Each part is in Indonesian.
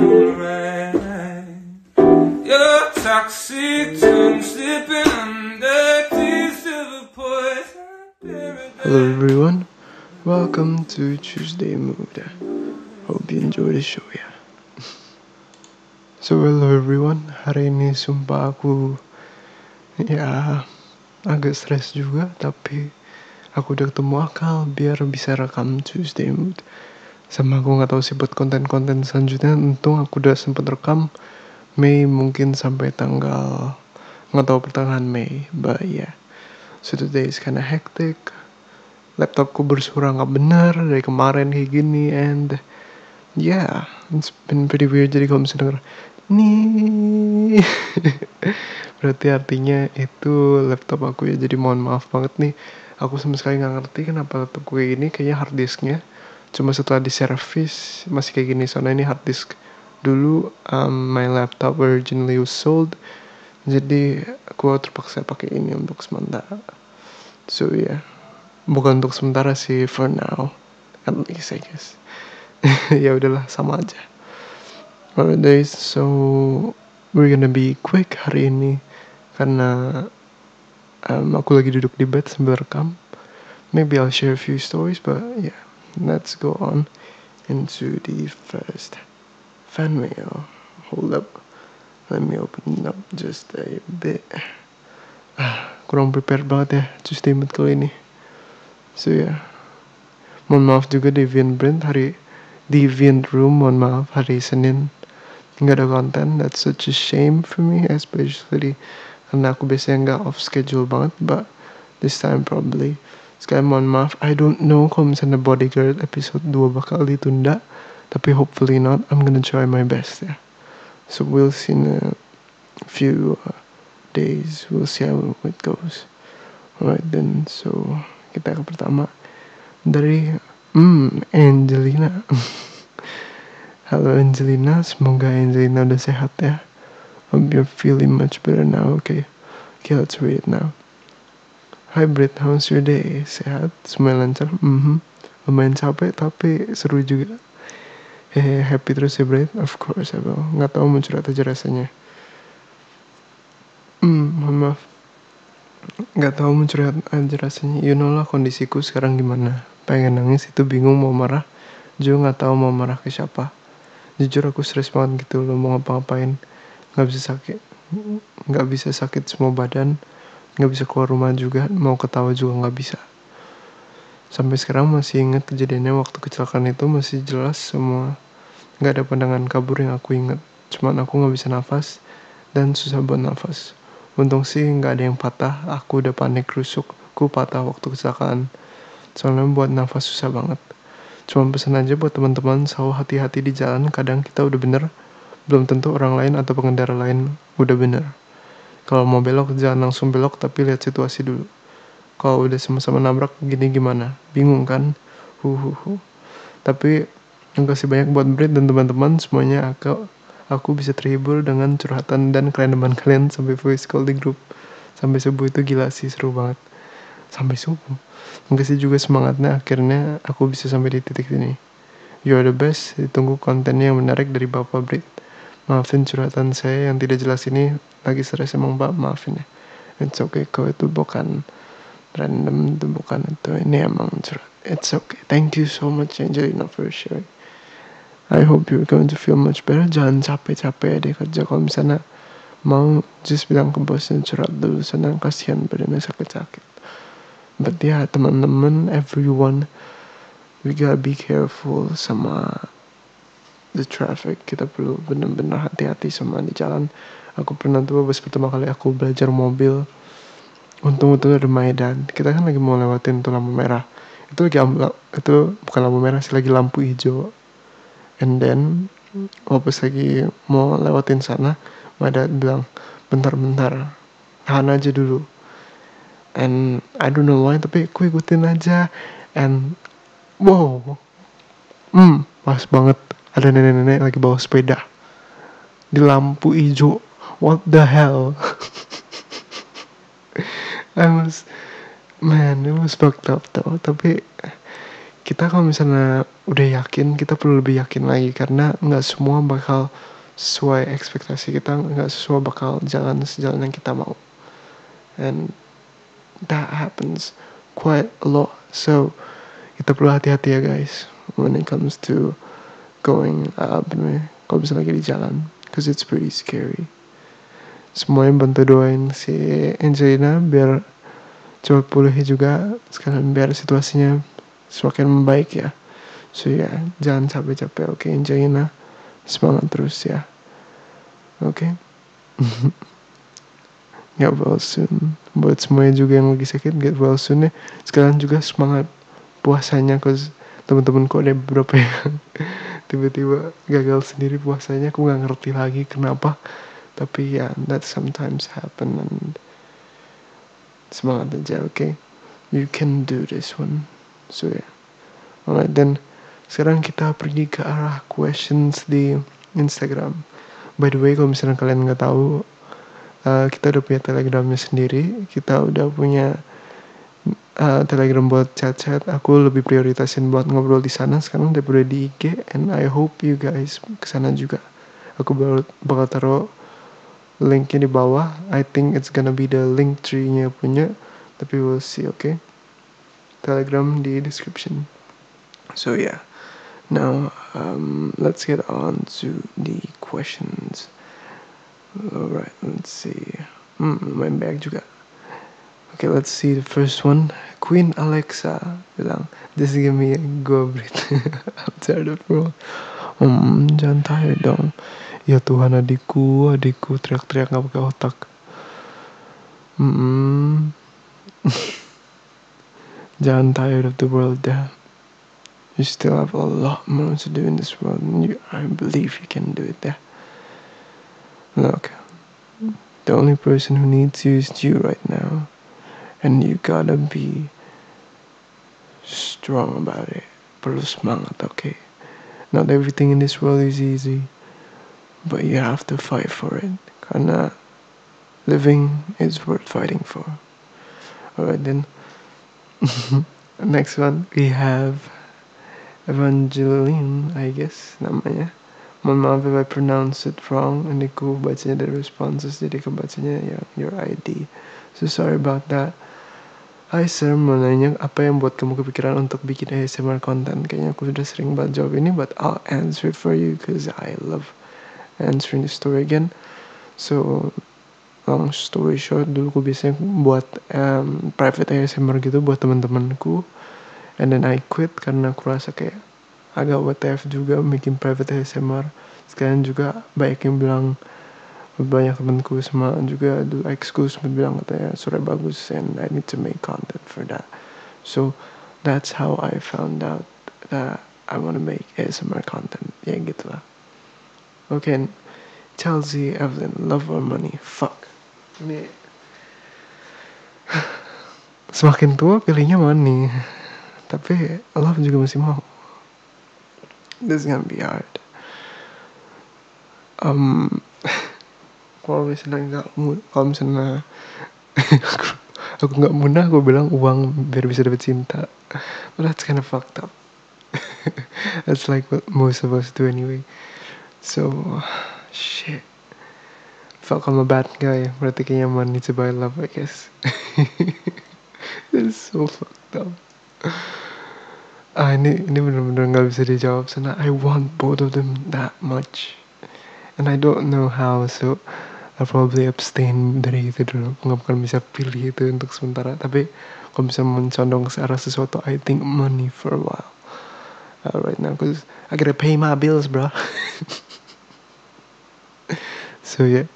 Hello everyone, welcome to Tuesday Mood. Hope you enjoy the show ya. So hello everyone, hari ini sumpah aku ya agak stres juga tapi aku udah ketemu akal biar bisa rekam Tuesday Mood. Sama aku nggak tahu sih buat konten-konten selanjutnya, untung aku udah sempet rekam Mei mungkin sampai tanggal nggak tahu pertengahan Mei, but yeah. So today is kinda hectic. Laptopku bersuara nggak benar dari kemarin kayak gini and yeah, it's been pretty weird. Jadi kalau misalnya denger nih, berarti artinya itu laptop aku ya. Jadi mohon maaf banget nih. Aku sama sekali nggak ngerti kenapa laptop gue ini kayaknya hard disknya cuma setelah di service masih kayak gini. Soalnya ini hard disk. Dulu um, my laptop originally was sold. Jadi aku terpaksa pakai ini untuk sementara. So ya yeah. bukan untuk sementara sih for now. At least I guess. Ya udahlah sama aja. Alright guys. So we're gonna be quick hari ini. Karena um, aku lagi duduk di bed sambil rekam. Maybe I'll share a few stories but yeah let's go on into the first fan mail. Hold up. Let me open it up just a bit. Ah, kurang prepare banget ya mood kali ini. So ya. Yeah. Mohon maaf juga Deviant Brand hari Deviant Room, mohon maaf hari Senin nggak ada konten. That's such a shame for me, especially karena aku biasanya nggak off schedule banget, but this time probably Sekali mohon maaf, I don't know kalau misalnya Bodyguard episode 2 bakal ditunda. Tapi hopefully not, I'm gonna try my best ya. So we'll see in a few uh, days, we'll see how it goes. Alright then, so kita ke pertama. Dari, hmm, Angelina. Halo Angelina, semoga Angelina udah sehat ya. Hope you're feeling much better now, okay? Okay, let's read it now. Hai Brit, how's your day? Sehat? Semuanya lancar? Mm -hmm. Lumayan capek tapi seru juga. Hehe, happy terus ya Brit? Of course I will. Nggak tahu mau curhat aja rasanya. Hmm, mohon maaf. Nggak tahu mau curhat aja rasanya. You know lah kondisiku sekarang gimana. Pengen nangis itu bingung mau marah. Juga nggak tahu mau marah ke siapa. Jujur aku stres banget gitu loh mau ngapa-ngapain. Nggak bisa sakit. Nggak bisa sakit semua badan nggak bisa keluar rumah juga mau ketawa juga nggak bisa. Sampai sekarang masih ingat kejadiannya waktu kecelakaan itu masih jelas semua. Nggak ada pandangan kabur yang aku ingat. Cuman aku nggak bisa nafas dan susah buat nafas. Untung sih nggak ada yang patah aku udah panik rusuk ku patah waktu kecelakaan. Soalnya buat nafas susah banget. Cuma pesan aja buat teman-teman selalu hati-hati di jalan kadang kita udah bener belum tentu orang lain atau pengendara lain udah bener kalau mau belok jangan langsung belok tapi lihat situasi dulu. Kalau udah sama-sama nabrak gini gimana? Bingung kan? Huhuhu. Tapi yang kasih banyak buat Brit dan teman-teman semuanya aku aku bisa terhibur dengan curhatan dan kerendaman kalian sampai voice call di grup sampai subuh itu gila sih seru banget sampai subuh makasih juga semangatnya akhirnya aku bisa sampai di titik ini you are the best ditunggu kontennya yang menarik dari bapak Brit maafin curhatan saya yang tidak jelas ini. Lagi stres emang mbak. Maafin ya. It's okay. Kau itu bukan random itu bukan itu. Ini emang curhat. It's okay. Thank you so much Angelina for sharing. I hope you're going to feel much better. Jangan capek-capek deh kerja. Kalau misalnya mau just bilang ke bosnya curhat dulu. Senang kasihan badannya sakit-sakit. But ya yeah, teman-teman everyone we gotta be careful sama the traffic. Kita perlu benar-benar hati-hati sama di jalan. Aku pernah tuh pas pertama kali aku belajar mobil untung itu ada Medan. Kita kan lagi mau lewatin tuh lampu merah. Itu lagi itu bukan lampu merah sih lagi lampu hijau. And then oh pas lagi mau lewatin sana Medan bilang bentar-bentar tahan aja dulu. And I don't know why tapi aku ikutin aja. And wow hmm pas banget ada nenek-nenek lagi bawa sepeda. Di lampu hijau. What the hell? I was man it was fucked up though. Tapi kita kalau misalnya udah yakin kita perlu lebih yakin lagi. Karena nggak semua bakal sesuai ekspektasi kita nggak semua bakal jalan sejalan yang kita mau. And that happens quite a lot. So kita perlu hati-hati ya guys when it comes to going up kalau misalnya lagi di jalan cause it's pretty scary. Semuanya bantu doain si Angelina biar cepat pulih juga. Sekarang biar situasinya semakin membaik ya. So ya yeah, jangan capek-capek oke okay, Angelina? Semangat terus ya. Oke? Okay? get well soon. Buat semuanya juga yang lagi sakit get well soon ya. Sekarang juga semangat puasanya cause teman-temanku ada beberapa yang tiba-tiba gagal sendiri puasanya aku nggak ngerti lagi kenapa tapi ya yeah, that sometimes happen and semangat aja oke okay? you can do this one so ya yeah. alright then sekarang kita pergi ke arah questions di Instagram by the way kalau misalnya kalian nggak tahu uh, kita udah punya telegramnya sendiri kita udah punya uh, telegram buat chat-chat aku lebih prioritasin buat ngobrol di sana sekarang daripada di IG and I hope you guys ke sana juga. Aku bakal, bakal taruh linknya di bawah. I think it's gonna be the link tree nya punya tapi we'll see oke okay? telegram di description. So yeah. Now um, let's get on to the questions. Alright let's see. Hmm, main back juga Okay, let's see the first one. Queen Alexa bilang, just give me Brit. I'm tired of bro. Hmm, jangan tired dong. Ya Tuhan adikku, adikku teriak-teriak nggak pakai otak. Hmm. Jangan tired of the world dah. You still have a lot more to do in this world, and you, I believe you can do it dah. Look, the only person who needs you is you right now, and you gotta be strong about it. Perlu semangat, okay? Not everything in this world is easy. but you have to fight for it. Karena living is worth fighting for. Alright then. Next one. We have Evangeline I guess. Namanya mohon maaf if I pronounce it wrong ini ku bacanya dari responses jadi kebacanya ya your ID so sorry about that Mau nanya apa yang buat kamu kepikiran untuk bikin ASMR content? Kayaknya aku sudah sering banget jawab ini, but I'll answer for you because I love answering the story again. So long story short dulu aku biasanya buat um, private ASMR gitu buat teman-temanku. And then I quit karena aku rasa kayak agak WTF juga bikin private ASMR sekarang juga banyak yang bilang banyak temanku sama juga dulu exku sempat bilang katanya suara bagus and I need to make content for that so that's how I found out that I want to make ASMR content ya gitu lah Okay, Chelsea Evelyn, love or money? Fuck. Ini semakin tua pilihnya money, tapi love juga masih mau. This is gonna be hard. Um, kalau misalnya nggak kalau misalnya aku nggak mudah aku bilang uang biar bisa dapet cinta but that's kind of fucked up that's like what most of us do anyway So, shit. Felt I'm a bad guy. Berarti kayaknya needs to buy love, I guess. It's so fucked up. Ah, ini ini benar-benar nggak bisa dijawab karena I want both of them that much, and I don't know how. So, I'll probably abstain dari itu dulu. Nggak bakal bisa pilih itu untuk sementara. Tapi kalau bisa mencondong ke arah sesuatu, I think money for a while. Uh, right now, cause I gotta pay my bills, bro. so yeah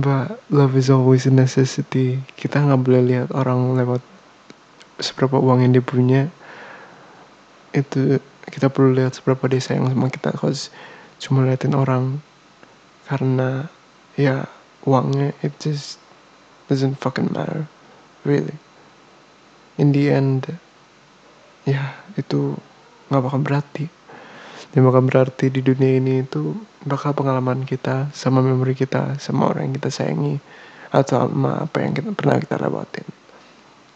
but love is always a necessity kita nggak boleh lihat orang lewat seberapa uang yang dia punya itu kita perlu lihat seberapa dia sayang sama kita cause cuma liatin orang karena ya uangnya it just doesn't fucking matter really. In the end ya itu nggak bakal berarti. Yang bakal berarti di dunia ini itu bakal pengalaman kita sama memori kita sama orang yang kita sayangi atau sama apa yang kita pernah kita lewatin.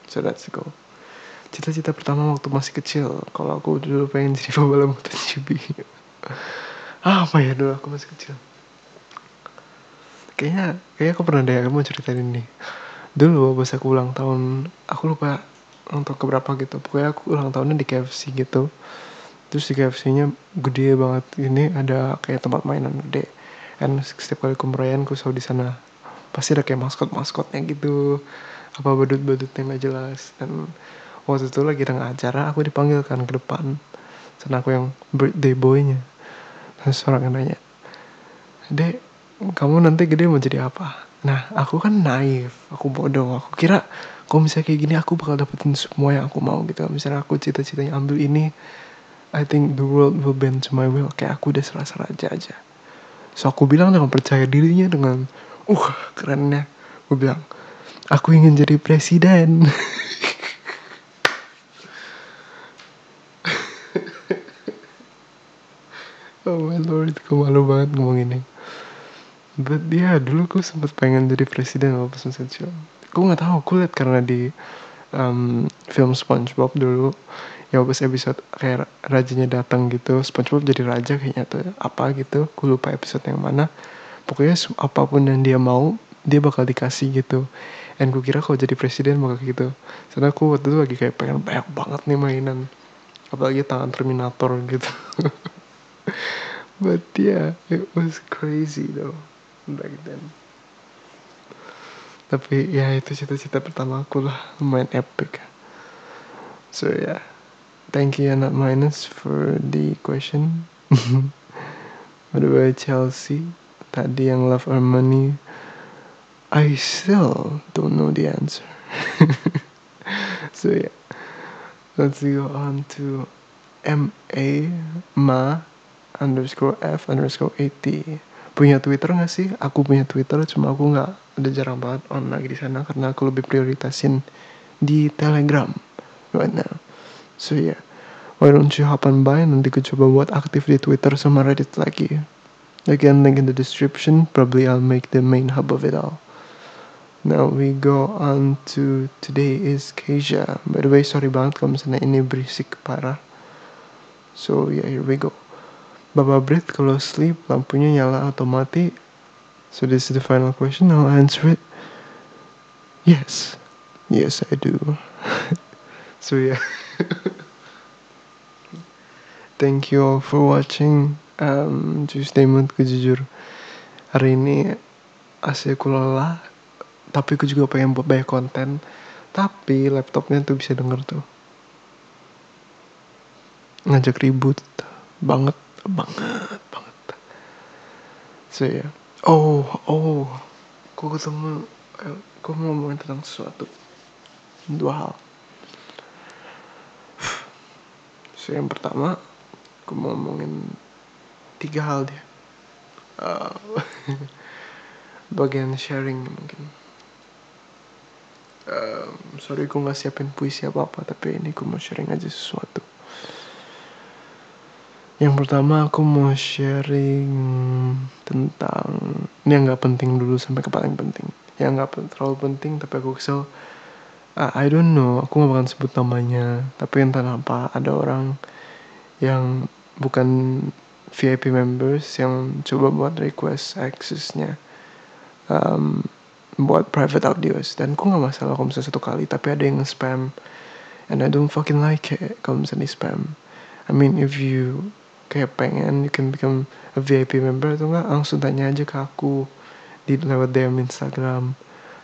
So that's the goal. Cita-cita pertama waktu masih kecil kalau aku dulu pengen jadi pembalap MotoGP. Ah, apa ya dulu aku masih kecil kayaknya kayaknya aku pernah deh kamu ceritain ini. Dulu pas aku ulang tahun aku lupa tahun keberapa gitu. Pokoknya aku ulang tahunnya di KFC gitu. Terus di KFC nya gede banget. Ini ada kayak tempat mainan gede. Kan setiap kali kemerayan aku selalu di sana. Pasti ada kayak maskot maskotnya gitu. Apa badut badut yang gak jelas. Dan waktu itu lagi tengah acara aku dipanggil kan ke depan. Karena aku yang birthday boynya. Dan seorang yang nanya dek kamu nanti gede mau jadi apa? Nah aku kan naif aku bodoh. Aku kira kalau misalnya kayak gini aku bakal dapetin semua yang aku mau gitu. Misalnya aku cita-citanya ambil ini I think the world will bend to my will. Kayak aku udah serasa raja aja. So aku bilang dengan percaya dirinya dengan uh kerennya. Aku bilang aku ingin jadi presiden. Oh my lord aku malu banget ngomong ini but ya yeah, dulu aku sempat pengen jadi presiden waktu masih kecil. Aku nggak tahu aku lihat karena di um, film SpongeBob dulu. Ya pas episode kayak rajanya datang gitu SpongeBob jadi raja kayaknya tuh apa gitu. Aku lupa episode yang mana. Pokoknya apa pun yang dia mau dia bakal dikasih gitu. Dan gue kira kalau jadi presiden bakal gitu. Karena aku waktu itu lagi kayak pengen banyak banget nih mainan. Apalagi tangan Terminator gitu. But yeah it was crazy though back then. Tapi ya itu cita-cita pertama aku lah main epic. So yeah thank you not minus for the question. By the Chelsea? Tadi yang love our money? I still don't know the answer. So yeah let's go on to M A Ma underscore F underscore 80 punya Twitter gak sih? Aku punya Twitter, cuma aku nggak udah jarang banget on lagi di sana karena aku lebih prioritasin di Telegram right now. So yeah, why don't you hop on by nanti aku coba buat aktif di Twitter sama Reddit lagi. Again, link in the description. Probably I'll make the main hub of it all. Now we go on to today is Keisha. By the way, sorry banget kalau misalnya ini berisik parah. So yeah, here we go. Baba breathe kalau sleep lampunya nyala atau mati. So this is the final question. I'll answer it. Yes. Yes, I do. so yeah. Thank you all for watching. Um, Tuesday mood jujur. Hari ini asli aku lelah. Tapi aku juga pengen buat banyak konten. Tapi laptopnya tuh bisa denger tuh. Ngajak ribut banget banget banget. So ya. Yeah. oh oh. Aku ketemu aku mau ngomongin tentang sesuatu. Dua hal. So yang pertama aku mau ngomongin tiga hal dia. Uh, bagian sharing mungkin. Um, sorry aku nggak siapin puisi apa apa tapi ini aku mau sharing aja sesuatu yang pertama aku mau sharing tentang ini yang nggak penting dulu sampai ke paling penting. Yang nggak terlalu penting tapi aku kesel. Uh, I don't know, aku nggak bakal sebut namanya. Tapi entah apa ada orang yang bukan VIP members yang coba buat request accessnya um, buat private audios dan aku nggak masalah kalau misalnya satu kali tapi ada yang spam and I don't fucking like it kalau misalnya spam I mean if you kayak pengen you can become a VIP member atau enggak langsung tanya aja ke aku di lewat DM Instagram.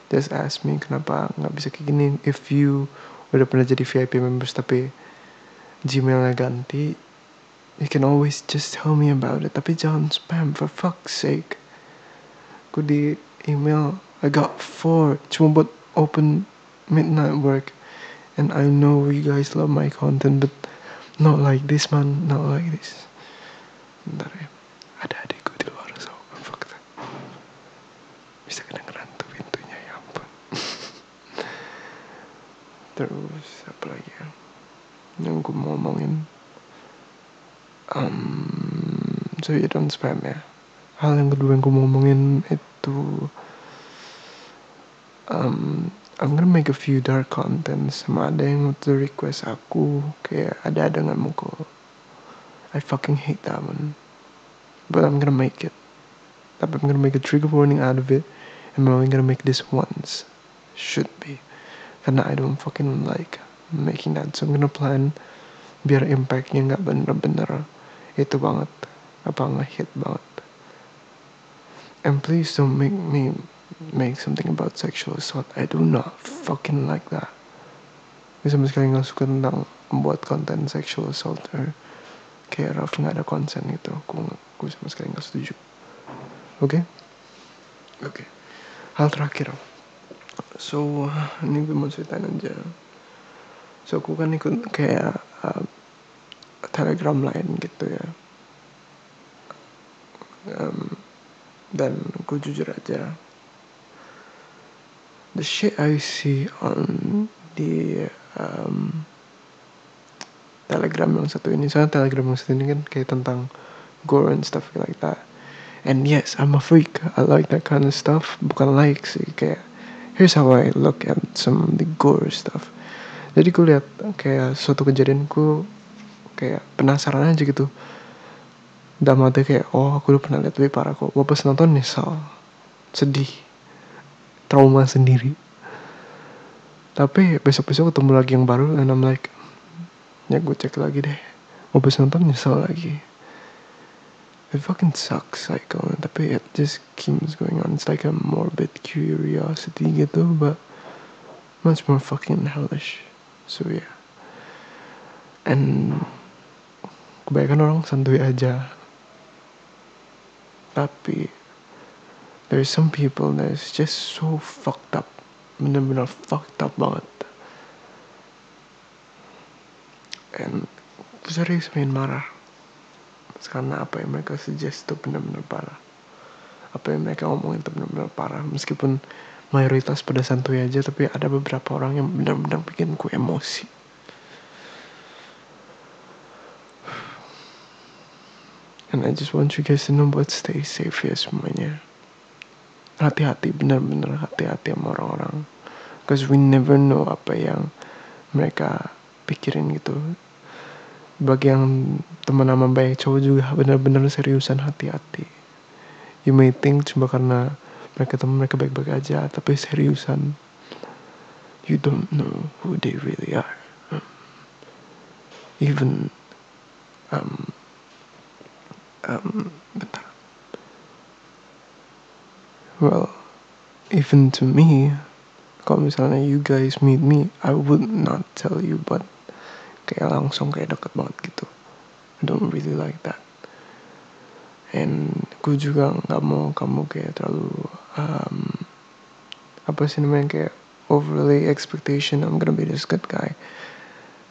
Just ask me kenapa nggak bisa kayak gini. If you udah pernah jadi VIP members tapi Gmailnya ganti you can always just tell me about it. Tapi jangan spam for fuck's sake. Aku di email I got four cuma buat open midnight work. And I know you guys love my content but not like this man. Not like this Bentar ya. Ada adikku di luar so fakta. Bisa kedengeran tuh pintunya ya ampun. Terus apa lagi ya? Yang gue mau ngomongin. Um, so you don't spam ya. Hal yang kedua yang gue mau ngomongin itu um, I'm gonna make a few dark content sama ada yang waktu request aku kayak ada dengan muka I fucking hate that one. But I'm gonna make it. I'm gonna make a trigger warning out of it and I'm only gonna make this once. Should be. Karena I don't fucking like making that. So I'm gonna plan biar impactnya nggak bener-bener itu banget. Apa nge-hit banget. And please don't make me make something about sexual assault. I do not fucking like that. Gue sama sekali gak suka tentang membuat konten sexual assault or kayak Raf gak ada konsen gitu. Gue, gue sama sekali gak setuju. Oke? Okay? Oke. Okay. Hal terakhir. So, ini gue mau ceritain aja. So, aku kan ikut kayak uh, telegram lain gitu ya. Um, dan gue jujur aja the shit I see on the um, Telegram yang satu ini, soalnya Telegram yang satu ini kan kayak tentang gore and stuff like that. And yes, I'm a freak. I like that kind of stuff. Bukan like sih, kayak here's how I look at some of the gore stuff. Jadi gue lihat kayak suatu kejadian ku kayak penasaran aja gitu. Dalam hati kayak, oh aku udah pernah lihat lebih parah kok. Gue pas nonton nyesal, sedih trauma sendiri tapi besok-besok ketemu lagi yang baru and I'm like ya gue cek lagi deh. Mau bisa nonton nyesel lagi. It fucking sucks psycho tapi it just keeps going on. It's like a morbid curiosity gitu but much more fucking hellish. So yeah. And kebanyakan orang santuy aja. Tapi there's some people that's just so fucked up. Bener-bener fucked up banget and serius main marah. Karena apa yang mereka suggest itu bener-bener parah. Apa yang mereka ngomongin itu bener-bener parah. Meskipun mayoritas pada santuy aja tapi ada beberapa orang yang benar-benar bikin ku emosi. And I just want you guys to know buat stay safe ya semuanya. Hati-hati benar-benar hati-hati sama orang-orang. Because we never know apa yang mereka pikirin gitu bagi yang teman sama baik cowok juga benar-benar seriusan hati-hati. You may think cuma karena mereka teman mereka baik-baik aja tapi seriusan you don't know who they really are. Even um, um, bentar. Well even to me kalau misalnya you guys meet me I would not tell you but kayak langsung kayak deket banget gitu. I don't really like that. And gue juga nggak mau kamu kayak terlalu um, apa sih namanya kayak overly expectation I'm gonna be this good guy.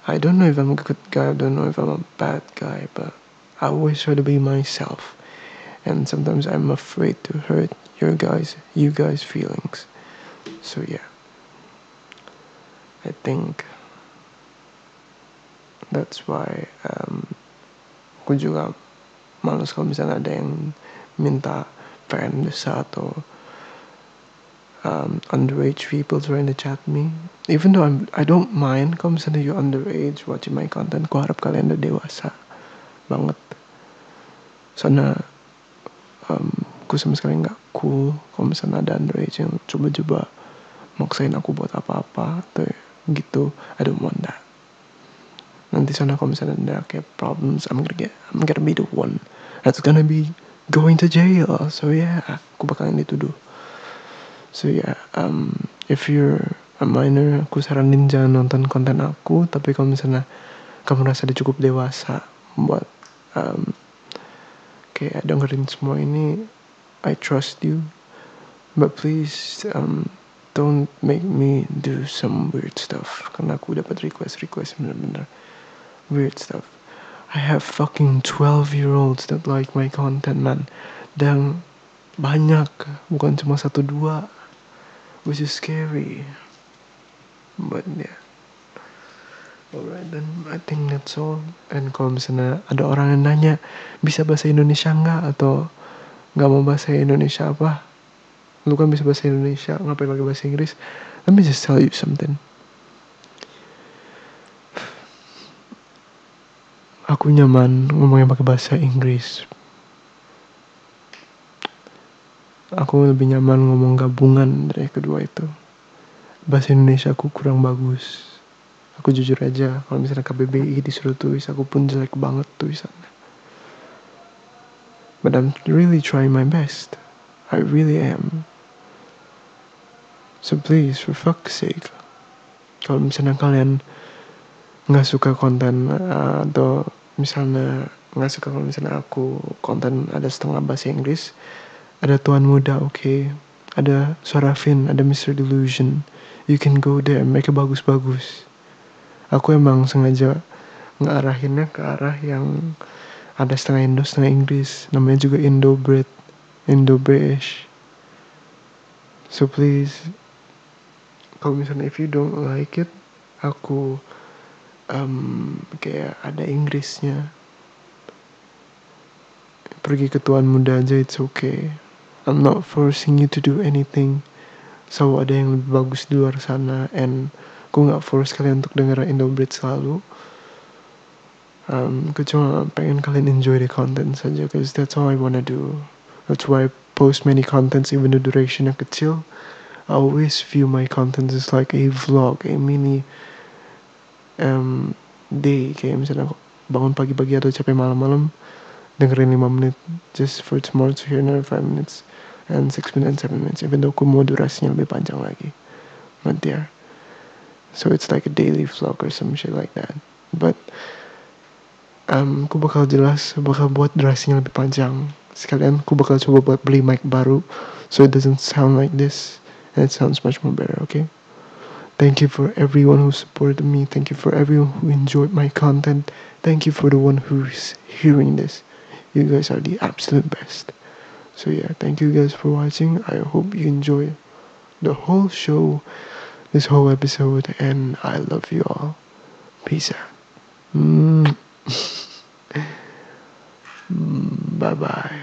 I don't know if I'm a good guy I don't know if I'm a bad guy but I always try to be myself. And sometimes I'm afraid to hurt your guys you guys feelings. So yeah. I think that's why um, aku juga males kalau misalnya ada yang minta friend atau um, underage people trying to chat me. Even though I'm I don't mind kalau misalnya you underage watching my content aku harap kalian udah dewasa banget. Sana um, aku sama sekali nggak cool kalau misalnya ada underage yang coba-coba maksain aku buat apa-apa atau gitu. I don't want that nanti sana kalau misalnya ada kayak problems I'm gonna get I'm gonna be the one that's gonna be going to jail. So yeah aku bakalan dituduh. So yeah um if you're a minor aku saranin jangan nonton konten aku. Tapi kalau misalnya kamu rasa udah cukup dewasa buat um, kayak dengerin semua ini I trust you, but please um, don't make me do some weird stuff. Karena aku dapat request request bener-bener weird stuff. I have fucking 12 year olds that like my content man. Dan banyak, bukan cuma satu dua, which is scary. But yeah. Alright then, I think that's all. And kalau misalnya ada orang yang nanya, bisa bahasa Indonesia nggak atau nggak mau bahasa Indonesia apa lu kan bisa bahasa Indonesia ngapain pakai bahasa Inggris let me just tell you something aku nyaman ngomongnya pakai bahasa Inggris. Aku lebih nyaman ngomong gabungan dari kedua itu. Bahasa Indonesia aku kurang bagus. Aku jujur aja kalau misalnya KBBI disuruh tulis aku pun jelek banget tulisannya. But I'm really trying my best. I really am. So please for fuck's sake. Kalau misalnya kalian nggak suka konten uh, atau misalnya nggak suka kalau misalnya aku konten ada setengah bahasa Inggris ada Tuan Muda oke okay. ada Suara Fin ada Mr. Delusion you can go there mereka bagus-bagus aku emang sengaja ngarahinnya ke arah yang ada setengah Indo setengah Inggris namanya juga Indo Brit Indo British so please kalau misalnya if you don't like it aku um, kayak ada Inggrisnya. Pergi ke tuan muda aja it's okay. I'm not forcing you to do anything. Selalu ada yang lebih bagus di luar sana and aku nggak force kalian untuk denger Indobrit selalu. Um, aku cuma pengen kalian enjoy the content saja cause that's all I wanna do. That's why I post many contents even the duration yang kecil. I always view my content as like a vlog a mini um, day kayak misalnya bangun pagi-pagi atau capek malam-malam dengerin 5 menit just for tomorrow to hear another 5 minutes and 6 minutes 7 minutes even though aku mau durasinya lebih panjang lagi. But yeah. So it's like a daily vlog or some shit like that. But um, aku bakal jelas bakal buat durasinya lebih panjang. Sekalian aku bakal coba buat beli mic baru so it doesn't sound like this and it sounds much more better okay Thank you for everyone who supported me. Thank you for everyone who enjoyed my content. Thank you for the one who's hearing this. You guys are the absolute best. So yeah, thank you guys for watching. I hope you enjoy the whole show, this whole episode, and I love you all. Peace out. Mm. bye bye.